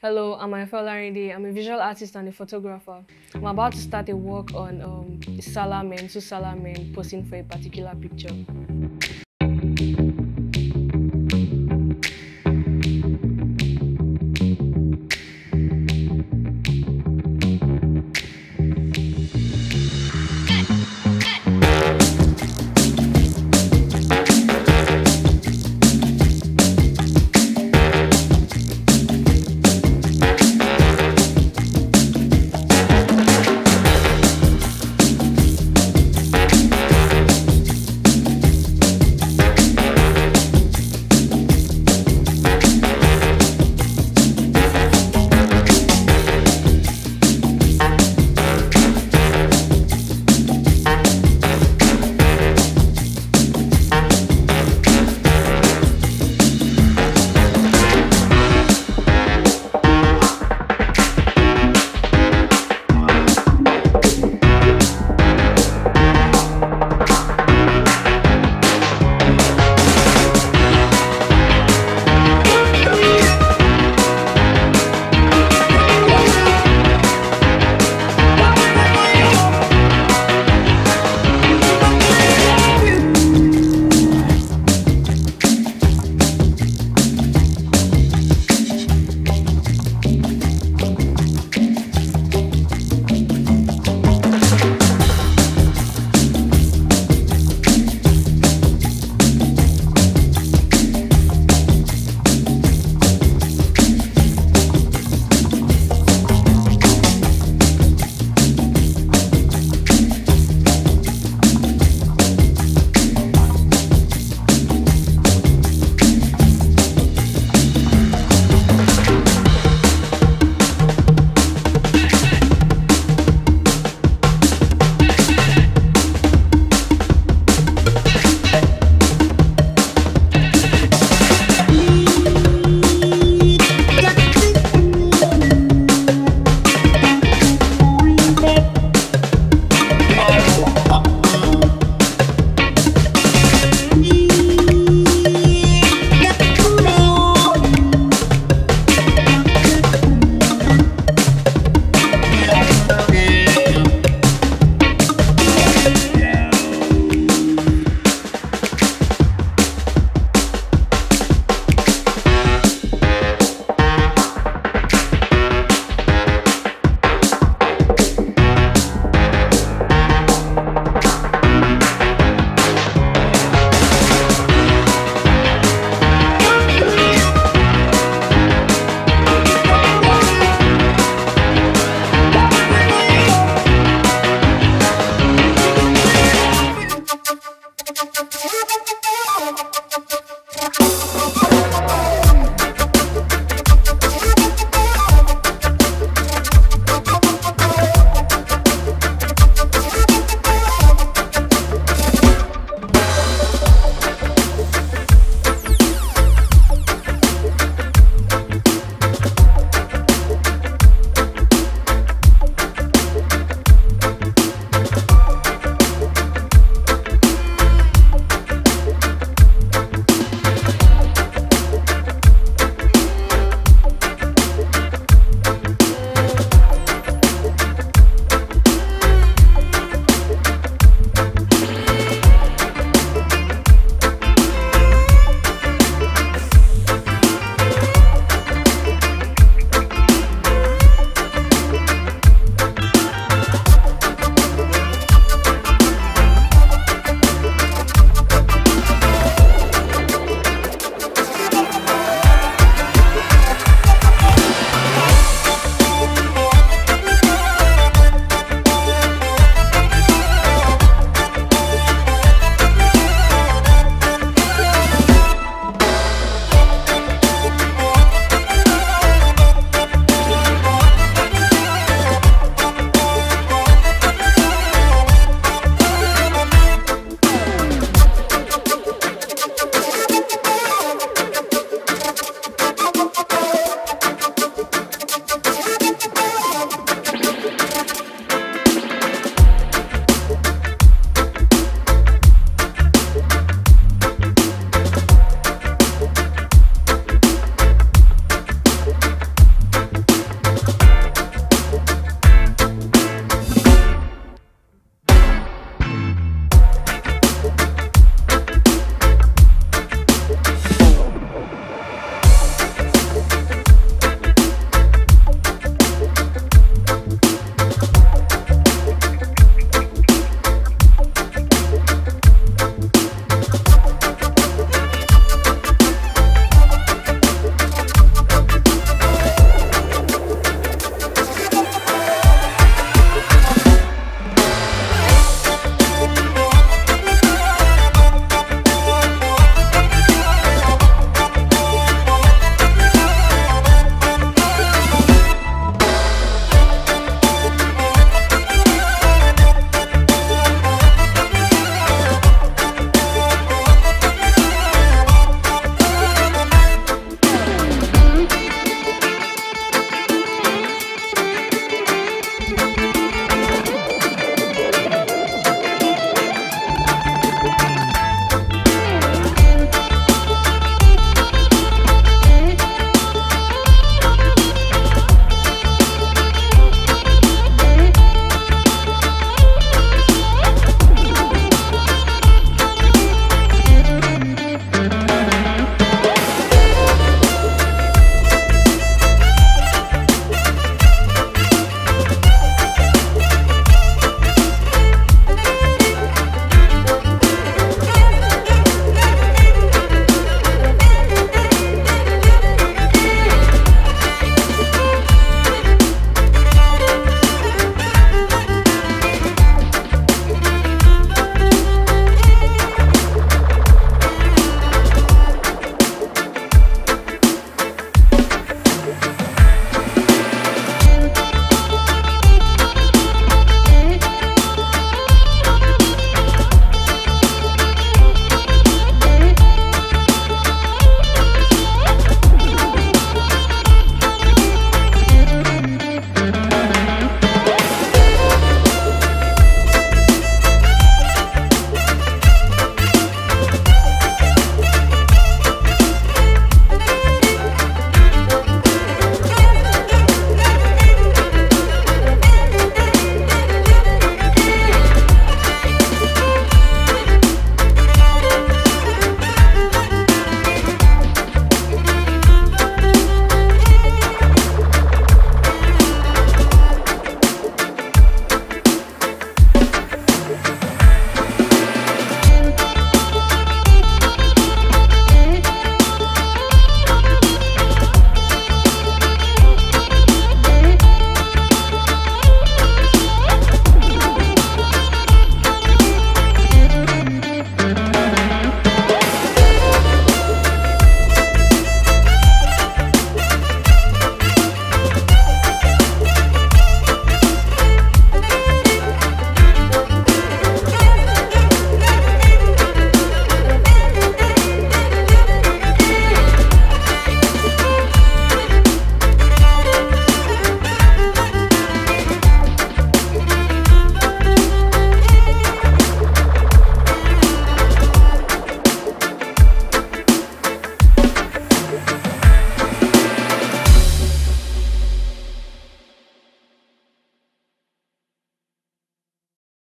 Hello, I'm Ayanfe Olarinde. I'm a visual artist and a photographer. I'm about to start a work on um, Salah men, two Salah posing for a particular picture.